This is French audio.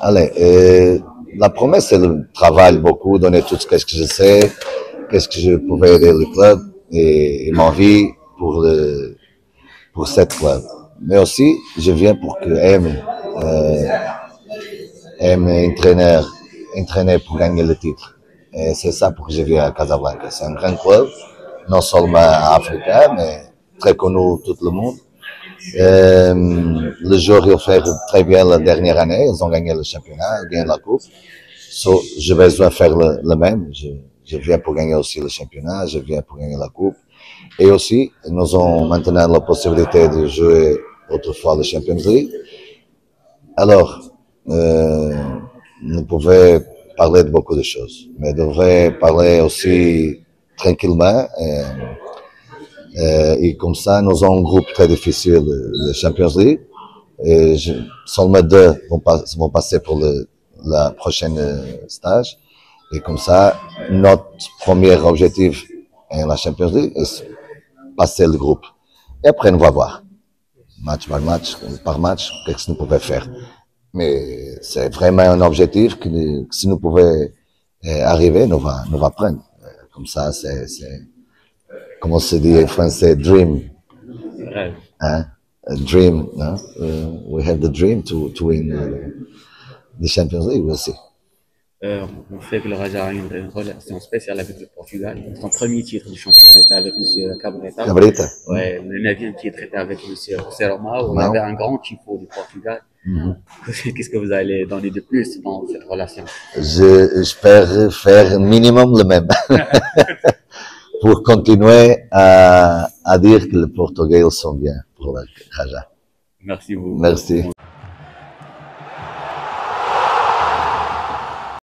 Allez, euh, la promesse, c'est le travail beaucoup, donner tout ce que je sais, qu'est-ce que je pouvais aider le club et, et mon vie pour le, pour cette club. Mais aussi, je viens pour que aime, euh, aime entraîner, entraîner pour gagner le titre. C'est ça pour que je viens à Casablanca. C'est un grand club, non seulement africain, mais très connu tout le monde. Euh, le joueur, il fait très bien la dernière année. Ils ont gagné le championnat, gagné la coupe. So, je vais faire le, même. Je, viens pour gagner aussi le championnat, je viens pour gagner la coupe. Et aussi, nous avons maintenant la possibilité de jouer autrefois le Champions League. Alors, euh, nous pouvons parler de beaucoup de choses, mais devrait parler aussi tranquillement. Euh, et comme ça, nous avons un groupe très difficile, le Champions League. Et je, seulement deux vont, pas, vont passer pour le, la prochaine stage. Et comme ça, notre premier objectif est la Champions League est passer le groupe. Et après, on va voir, match par match, par match, qu'est-ce que nous pouvons faire. Mais c'est vraiment un objectif que, que si nous pouvons arriver, nous va, nous va prendre. Comme ça, c'est, comment se dit en français, dream. Hein? A dream, no? Uh, we have the dream to, to win uh, the Champions League, we'll see. Euh, on fait que le Raja a une, relation spéciale avec le Portugal. Son premier titre du championnat était avec M. Cabrita. Cabrita. Ouais, le neuvième titre était avec M. José Romao. On avait un grand tifo du Portugal. Qu'est-ce que vous allez donner de plus dans cette relation? Je, j'espère faire minimum le même. pour continuer à, à dire que les Portugais sont bien pour le Raja. Merci beaucoup. Merci.